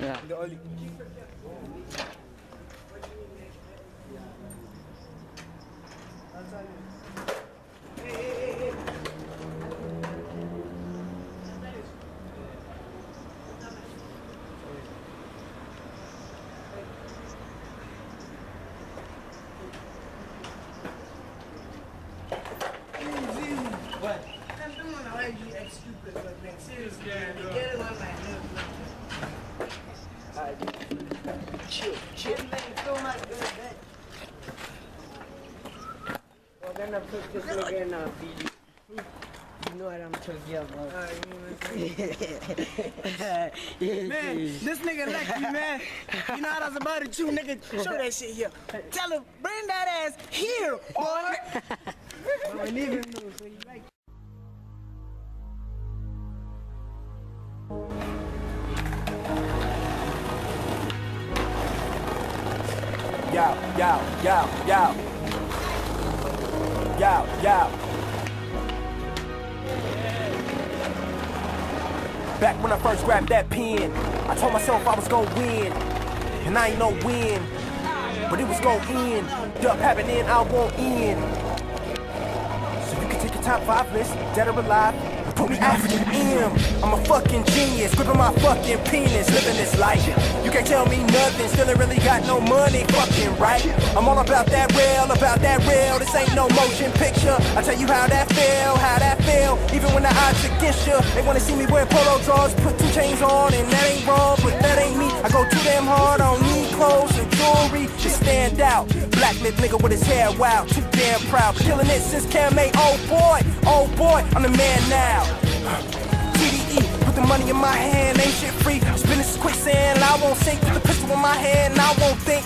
Yeah. You know what I'm talking about. Man, this nigga lucky, man. You know what I was about to chew, nigga. Show that shit here. Tell him, bring that ass here, boy. but we need him to, so you like. Yo, yo, yo, yo. Yo, yo. Back when I first grabbed that pen, I told myself I was gonna win. And I ain't no win, but it was gonna end. Duck happening, I won't end. So you can take your top five list, dead or alive. Me the M. I'm a fucking genius, gripping my fucking penis, living this life. You can't tell me nothing, still ain't really got no money, fucking right. I'm all about that real, about that real. This ain't no motion picture. I tell you how that feel, how that feel. Even when the odds against you, they wanna see me wear polo drawers, put two chains on, and that ain't wrong, but that ain't me. I go too damn hard on need clothes and jewelry to stand out. Black lip nigga with his hair wild, too damn proud. Killing it since Cam A. Oh boy, oh boy, I'm the man now. TDE, put the money in my hand, ain't shit free. Spin this quicksand, I won't sink. Put the pistol in my hand, I won't think.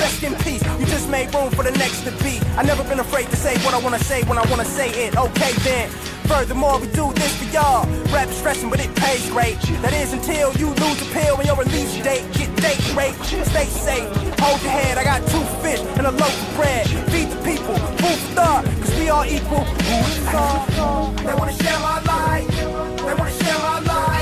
Rest in peace, you just made room for the next to be. I never been afraid to say what I wanna say when I wanna say it. Okay then. Furthermore, we do this for y'all. Rap stressing, but it pays great. That is until you lose the pill when your release date. Get date rate, stay safe. Hold your head, I got two fish and a loaf of bread. Feed the people, food for thought, cause we all equal. They wanna share my life. They wanna share my life.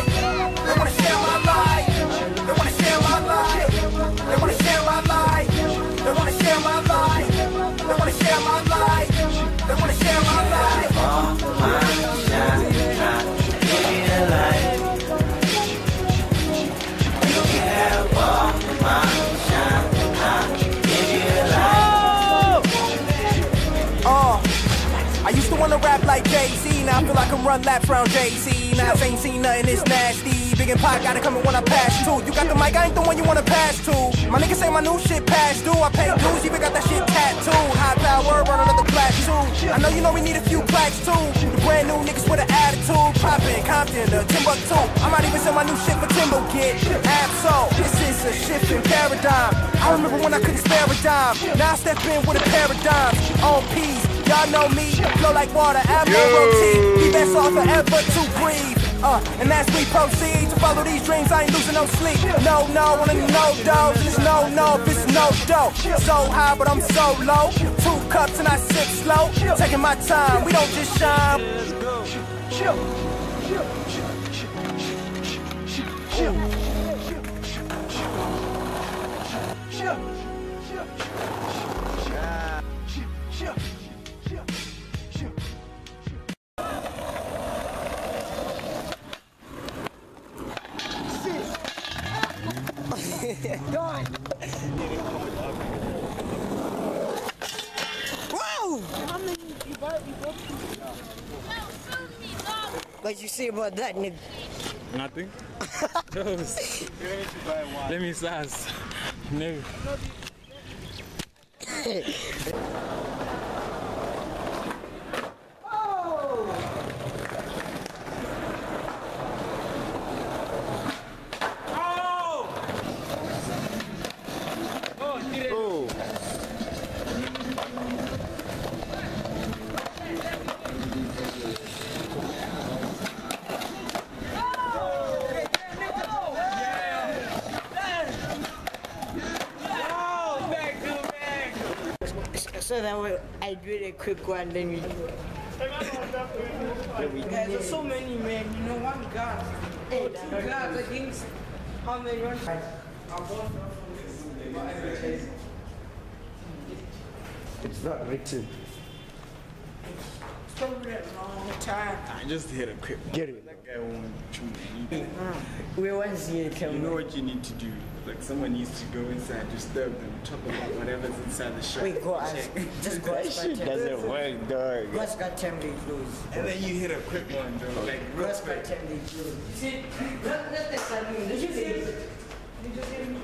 Like Jay-Z, now I feel like I'm run laps around Jay-Z. Now I ain't seen nothing this nasty. Big and Pac gotta come in when I pass too. You got the mic, I ain't the one you wanna pass to. My niggas say my new shit past due. I pay dues, even got that shit tattooed. High power, run another class too. I know you know we need a few plaques too. The brand new niggas with an attitude. Poppin', Compton, the Timbuktu. I might even send my new shit for Timbo Kid. Absol, this is a shift in paradigm. I remember when I couldn't spare a dime. Now I step in with a paradigm. On peas, y'all know me. Flow like water, admiralty. Be best off forever to breathe. Uh, and as we proceed to follow these dreams, I ain't losing no sleep. No, no, on a no dose. It's no, no, if it's no dough. So high, but I'm so low. Two cups and I sip slow. Taking my time, we don't just shine. What you say about that nigga? Nothing. Let me sass. Never. I, will, I do it a quick one, then we. Guys, there's so many, men, You know, one guard. Hey, two guards against how many runs? It's not written. It's probably a long time. I just hit a quick. Get it. That guy won't shoot me. Mm. We want to see You know what you need to do? Like someone needs to go inside, disturb them, talk about whatever's inside the shop. Wait, go ask. check. Just go ask. Shit doesn't work, dog. Go ask what time they close. And then you hit a quick one, though. Like Go real ask what quick. time they close. See, let, let the saloon. Did you see it? Did you see me?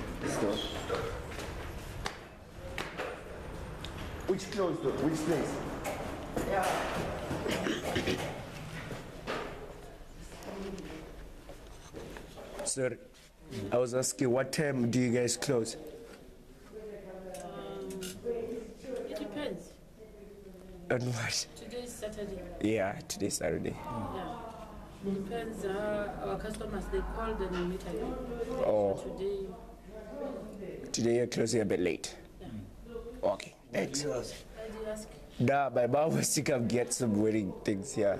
Which close though? Which place? Sir, I was asking what time do you guys close? It depends. On what? Today's Saturday. Yeah, today's Saturday. Yeah. Depends. Uh, our customers they call then we meet again. Oh, Today, today you're closing a bit late. Okay, thanks. why do you ask? Nah, my mom was to come get some wedding things here.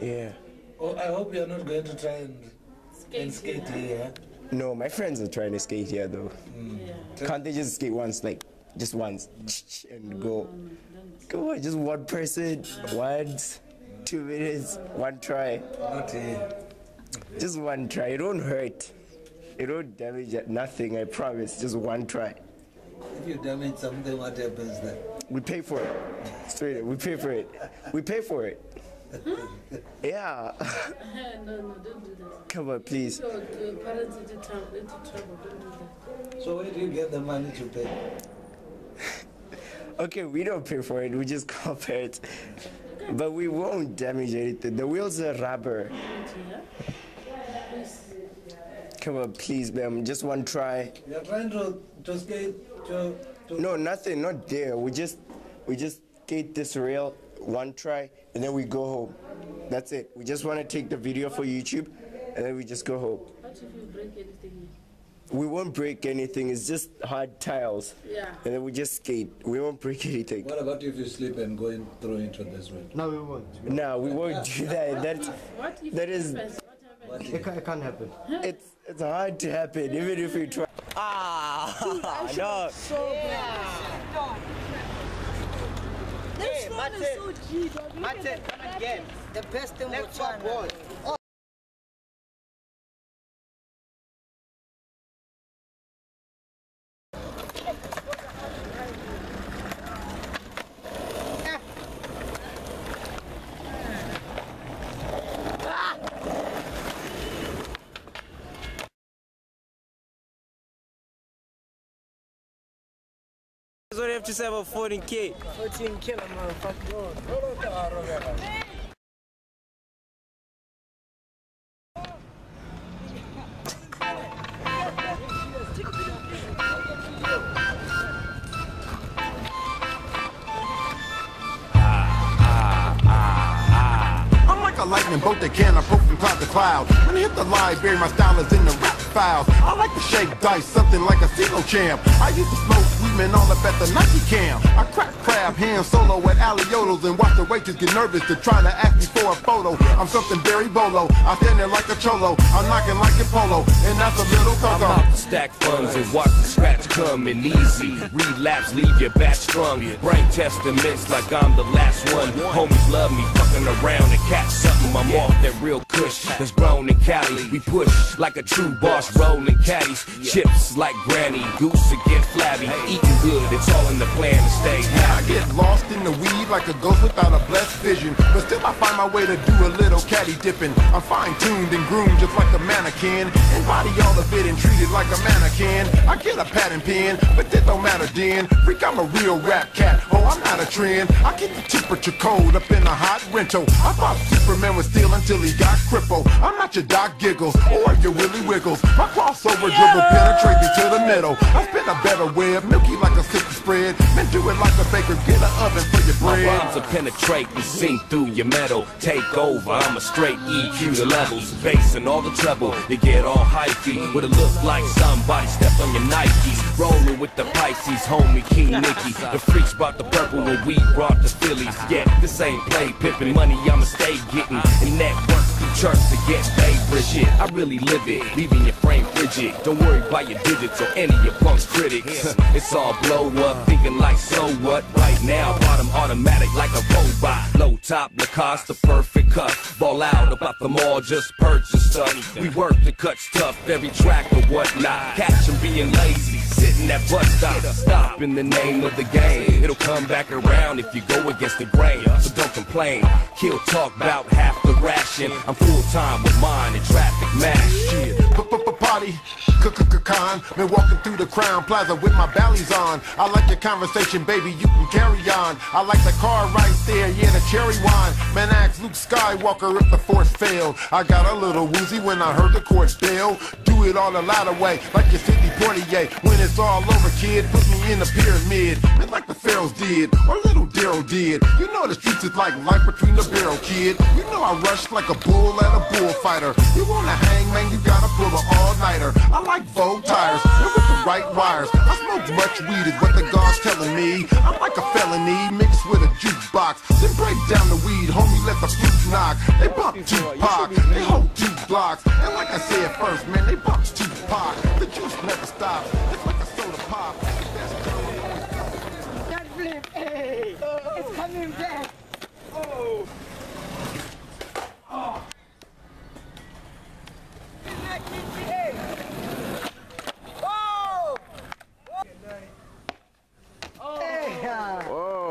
Yeah. Oh, I hope you're not going to try and, and Skate, skate here. No, my friends are trying to skate here though. Yeah. Can't they just skate once, like just once, and go? Come on, just one person, once, two minutes, one try, Okay. just one try. It won't hurt. It won't damage it, nothing. I promise. Just one try. If you damage something, what happens then? We pay for it. Straight. up, We pay for it. We pay for it. Yeah. no, no, don't do that. Come on, please. So parents into trouble, into trouble. Don't do that. So where do you get the money to pay? Okay, we don't pay for it. We just cover it. But we won't damage anything. The wheels are rubber. Come on, please, ma'am. Just one try. You're trying to, to skate to, to No, nothing, not there. We just we just skate this rail, one try, and then we go home. That's it. We just want to take the video for YouTube, and then we just go home. What if you break anything? We won't break anything. It's just hard tiles, Yeah. and then we just skate. We won't break anything. What about if you slip and go in through into this way? No, we won't. No, we won't do that. That's What if That it is- happens? What happens? It can't, it can't happen. it's it's hard to happen, even if we try. Ah, no. This one is so G, dog. Look at Martin, the come again. The best thing Let's was what you say about 14K. 14 killer, motherfucker. I'm like a lightning bolt that can approach from cloud to cloud. When I hit the library, my style is in the rap I like to shake dice, something like a CeeLo champ. I used to smoke women all up at the Nike camp. I crack crab hand solo at Alioto's and watch the waitress get nervous to try to ask me for a photo. I'm something very bolo. I stand there like a cholo. I'm knocking like a polo, and that's a little I'm coco. out to stack funds and watch the scratch coming easy. Relapse, leave your back strung. Brain testaments like I'm the last one. Homies love me, fucking around and catch something. I'm off that real kush that's grown in Cali. We push like a true boss, rolling caddies. Chips like granny, goose again flabby. Eating good, it's all in the plan to stay happy. I get lost in the weed like a ghost without a blessed vision. But still I find my way to do a little caddy dipping. I'm fine tuned and groomed just like a mannequin. And body all of it and treated like a mannequin. I get a pad and pen, but that don't matter then. Freak, I'm a real rap cat. Oh, I'm not a trend. I keep the temperature cold up in a hot rental. I thought Superman was still until he got crippled. I'm not your Doc Giggles or your Willy Wiggles. My crossover dribble penetrate me to the middle. I spin a better web, milky like a silky spread. Man, do it like a baker, get an oven for your My bread. rhymes will penetrate and sink through your metal. Take over, I'm a straight EQ the levels. Bass and all the treble, you get all hyphy. With a look like somebody stepped on your Nikes. Rolling with the Pisces, homie King Nicky. The freaks brought the purple when we brought the Phillies. Yeah, this ain't play pimping money, I'ma stay getting. And that through get paid for shit. I really live it, leaving your frame frigid. Don't worry about your digits or any of your punk's critics. It's all blow up, thinking like so what? Right now, bottom automatic like a robot. Low top, Lacoste, the perfect cut. Ball out about the mall, just purchase stuff. We work to cut stuff, every track or whatnot. Catch 'em being lazy, sitting at bus stops. Stop in the name of the game. It'll come back around if you go against the grain. So don't complain. Kill talk about half the ration. I'm full time with mine and traffic mash. Shit. Party, con. Been walking through the Crown Plaza with my bellies on. I like your conversation, baby. You can carry on. I like the car right there, yeah, the cherry wine. Man, ask Luke Skywalker if the force failed. I got a little woozy when I heard the court bell. Do it all the louder way, like your Sidney Poitier. When it's all over, kid, put me in the pyramid. And like the Pharaohs did, or little Daryl did. You know the streets is like life between the barrel, kid. You know I rush like a bull at a bullfighter. You wanna hang, man, you gotta pull an all-nighter. I like Vogue tires, and with the right wires. I smoke much weed is what the God's telling me. I'm like a felony mixed with a jukebox. Then break down the weed, homie, let the flute knock. They bump Tupac, they hold two blocks. And like I said first, man, they bump Tupac. The juice never stops. It's like a soda pop. That flip, hey, it's coming back. Oh. Whoa. Uh,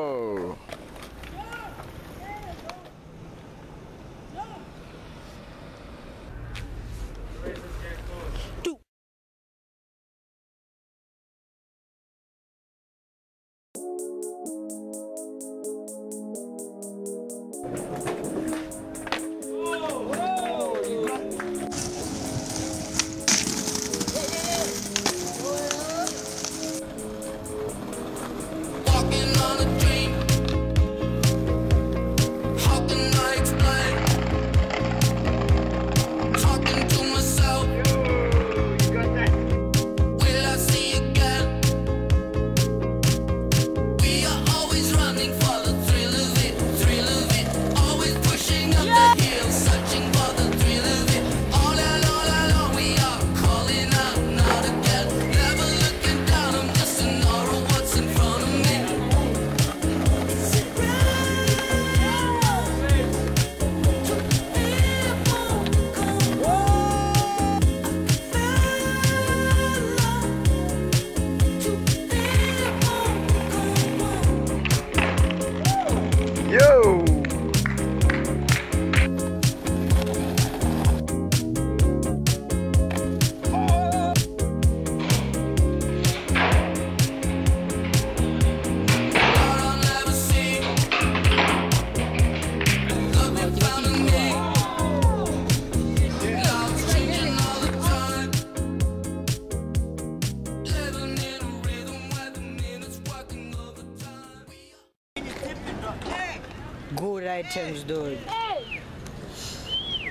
dude.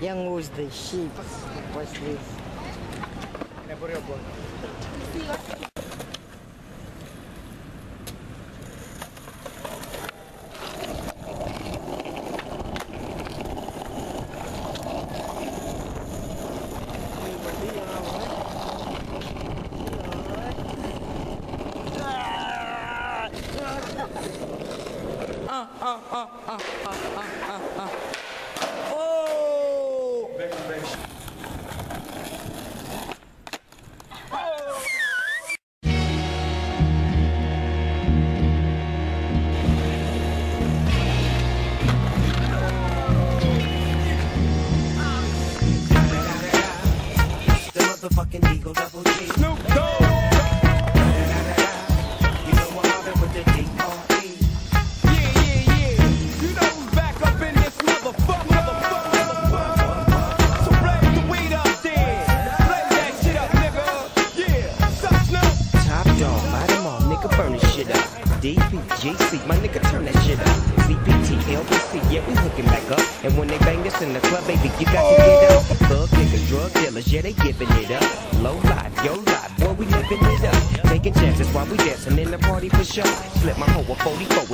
Young was the sheep. What's this?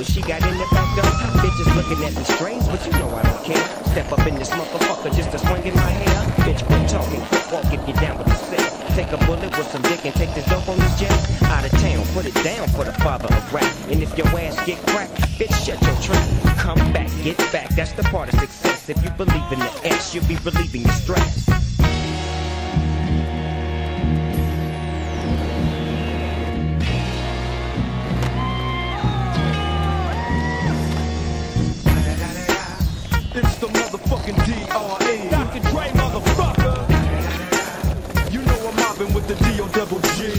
When she got in the back door. Bitches looking at me strange, but you know I don't care. Step up in this motherfucker just to swing in my hair. Bitch, quit talking, walk if you down with the set. Take a bullet with some dick and take this dope on this jet. Out of town, put it down for the father of rap. And if your ass get cracked, bitch, shut your trap. Come back, get back, that's the part of success. If you believe in the ass, you'll be relieving your stress. Motherfucking DRE. Dr. Dre, motherfucker. You know I'm mobbing with the D.O. double G.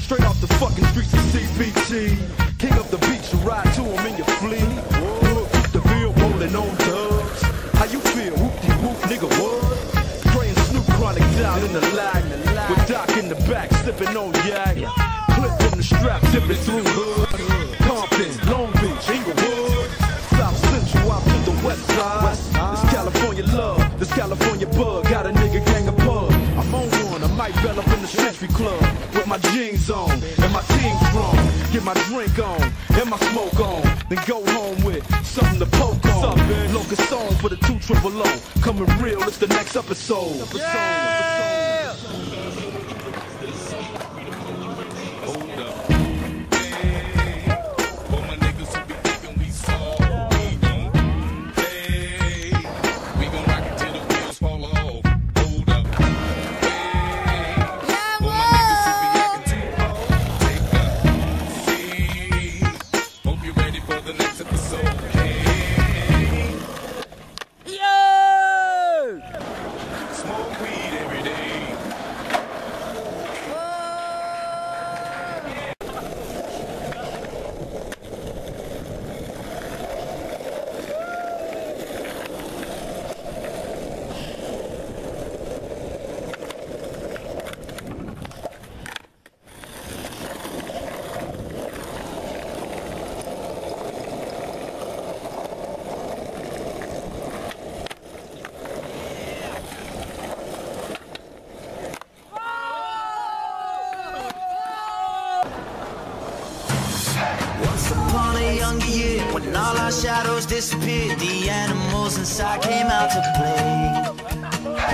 Straight off the fucking streets of CPT. King up the beach, you ride to him in your fleet. Look, the bill rolling on dubs. How you feel? Whoop-de-whoop, nigga, what? Dre and Snoop Chronic down in the lag. With Doc in the back, sipping on yak. Clip from the strap, dipping through hood. Compton, Long bug. Got a nigga gang of pub. I'm on one, I might bell up in the Century Club. With my jeans on, and my team strong. Get my drink on, and my smoke on. Then go home with something to poke on. Locust song for the two triple O. Coming real, it's the next episode. Hope shadows disappeared, the animals inside came out to play.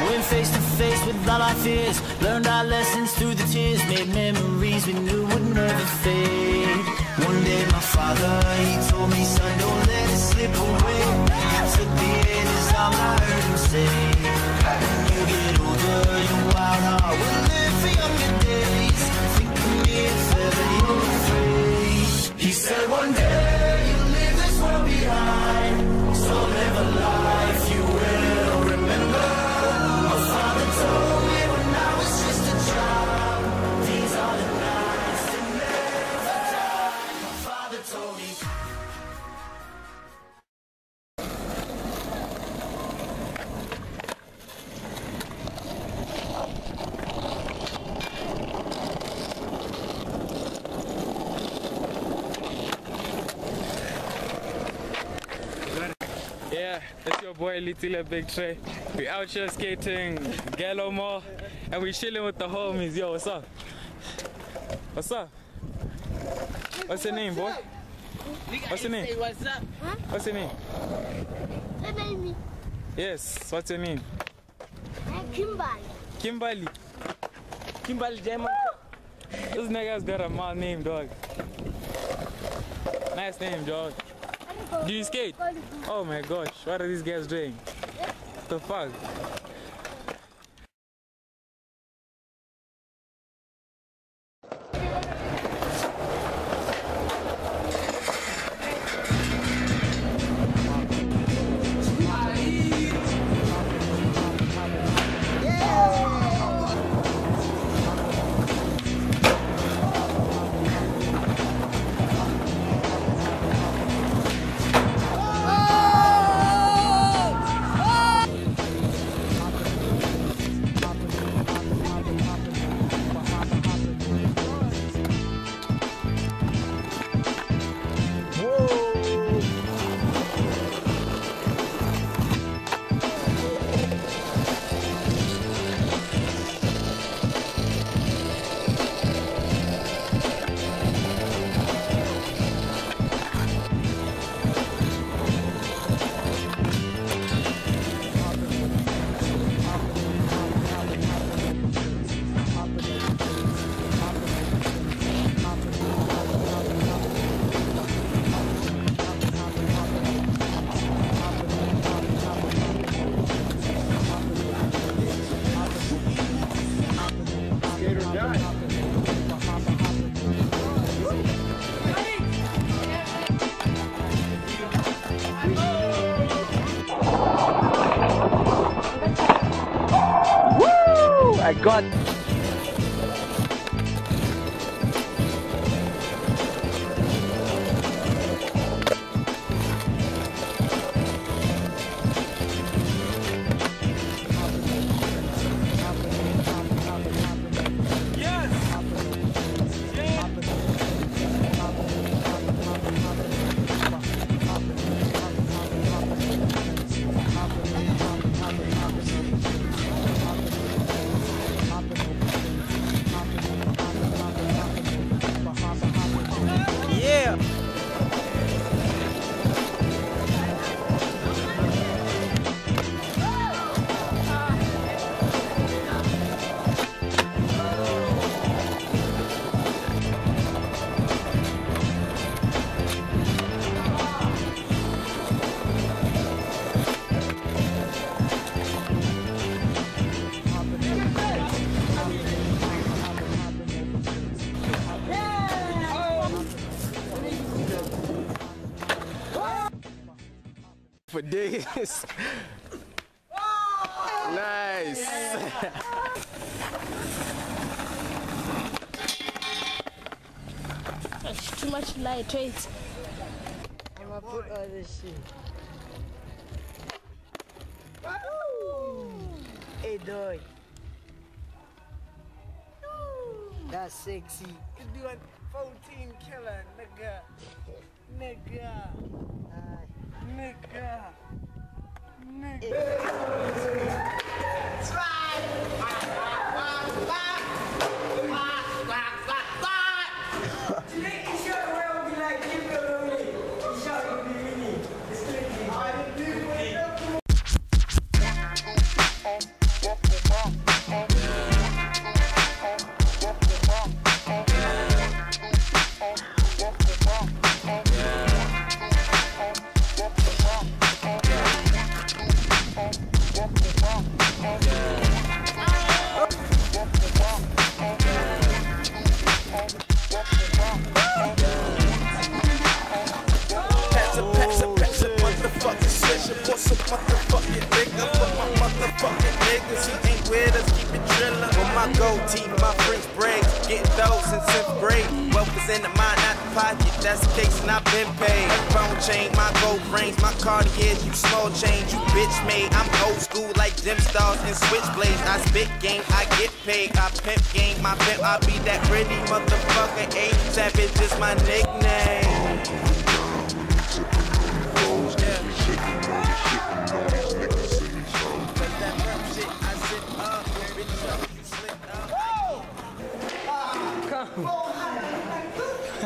Went face to face with all our fears, learned our lessons through the tears, made memories we knew would never fade. One day my father, he told me, son, don't let it slip away. It's your boy Little Big Trey. We out here skating Galo Mall and we chilling with the homies. Yo, what's up? What's up? What's your name, boy? What's your name? What's up? What's your name? Hey, baby. Yes, what's your name? Hey, Kimberly. Kimberly. Kimberly Diamond. This nigga's got a mad name, dog. Nice name, dog. Do you skate? Oh my gosh, what are these guys doing? The fuck? I got. For this. nice. That's too much light, wait. I'm gonna put all this shit. Hey, dog. That's sexy. You doing 14 killer, nigga. Nigga. Nigga. Pass a, get paid. I pimp game, my pimp, I be that pretty motherfucker. A Savage is my nickname.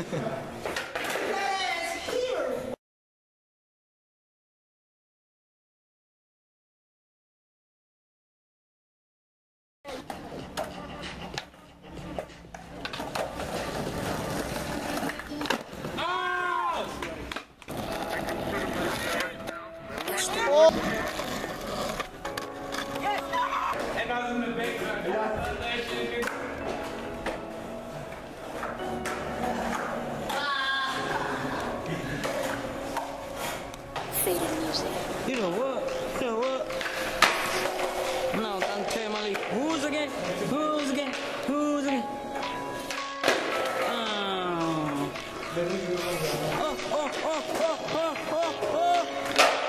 And Who's again? Who's again? Oh. Oh, oh, oh, oh, oh, oh, oh.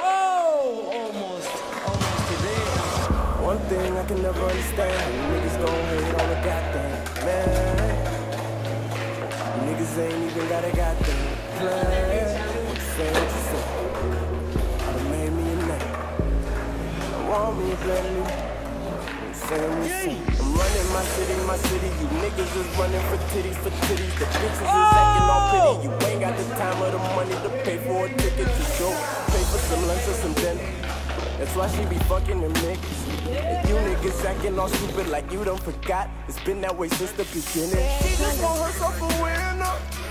Oh, almost. Almost today. One thing I can never understand, niggas gon' hate on a goddamn man. Niggas ain't even got a goddamn plan. Say what you say. I made me a name. I want me a new. Say what you say. Running my city, my city. You niggas is running for titties, for titties. The bitches is oh! acting all pity. You ain't got the time or the money to pay for a ticket to go. Pay for some lunch or some dinner. That's why she be fucking them niggas. And you niggas acting all stupid like you done forgot. It's been that way since the beginning. She just want herself a winner.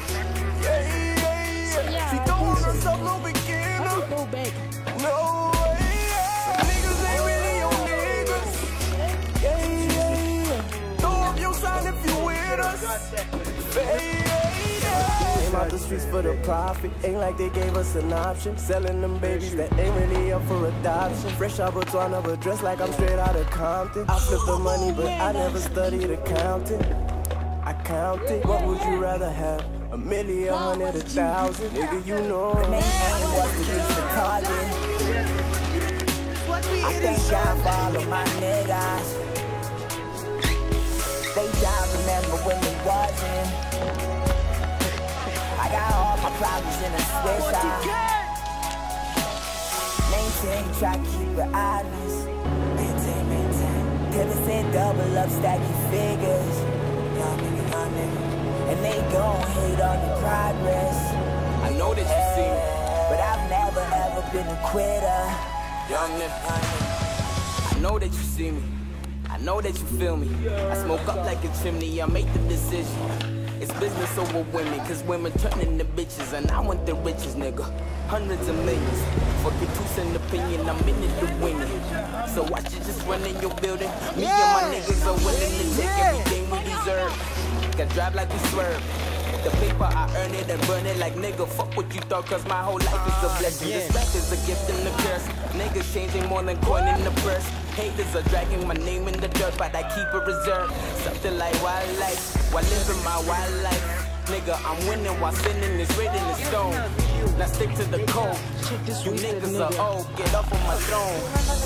Came out the streets for the profit. Ain't like they gave us an option. Selling them babies that ain't really up for adoption. Fresh out Botswana, but dressed like I'm straight out of Compton. I flip the money, but I never studied accounting. I counted. What would you rather have? A million, hundred, a thousand? Nigga, you know. I thank God for all of my niggas. Remember when we wasn't. I got all my problems in a switch eye. Maintain, try to keep it honest. Maintain, maintain. Pivot said double up, stack your figures. Young nigga, young nigga. And they gon' hate on your progress. I know that you see me. But I've never ever been a quitter. Young nigga. I know that you see me. I know that you feel me. I smoke up like a chimney. I make the decision. It's business over women, cause women turning to bitches, and I want the riches, nigga. Hundreds of millions. Fuck your two cent opinion, I'm in it to win it. So watch you just run in your building. Me and my niggas are willing to take everything we deserve. Can drive like we swerve. The paper, I earn it and burn it like nigga. Fuck what you thought, cause my whole life is a blessing. This rap is a gift and a curse. Niggas changing more than coin in the purse. Haters are dragging my name in the dirt, but I keep it reserved. Something like wildlife, while living my wildlife. Nigga, I'm winning while sinning is written in stone. Now stick to the code. You niggas are old, get up on my throne.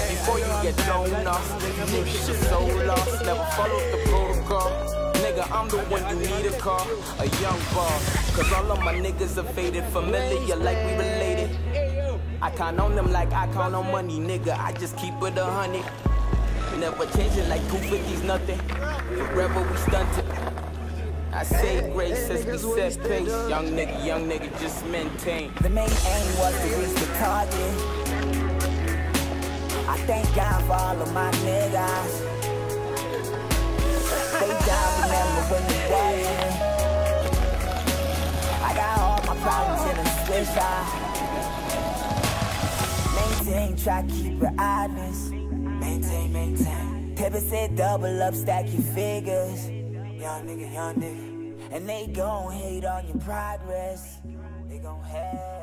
Before you get thrown off, you niggas are so lost. Never followed the protocol. Nigga, I'm the one you need a car, a young boss. Cause all of my niggas are faded, familiar like we related. I count on them like I count on money, nigga. I just keep it a hundred. Never changing like 250's nothing. Forever we stunted. I say grace as we set pace. Young nigga, young nigga, just maintain. The main aim was to reach the target. I thank God for all of my niggas. I got all my problems in a switch. Maintain, try keep it honest. Maintain, maintain. Pepper said double up, stack your figures. Young nigga, young nigga. And they gon' hate on your progress. They gon' hate.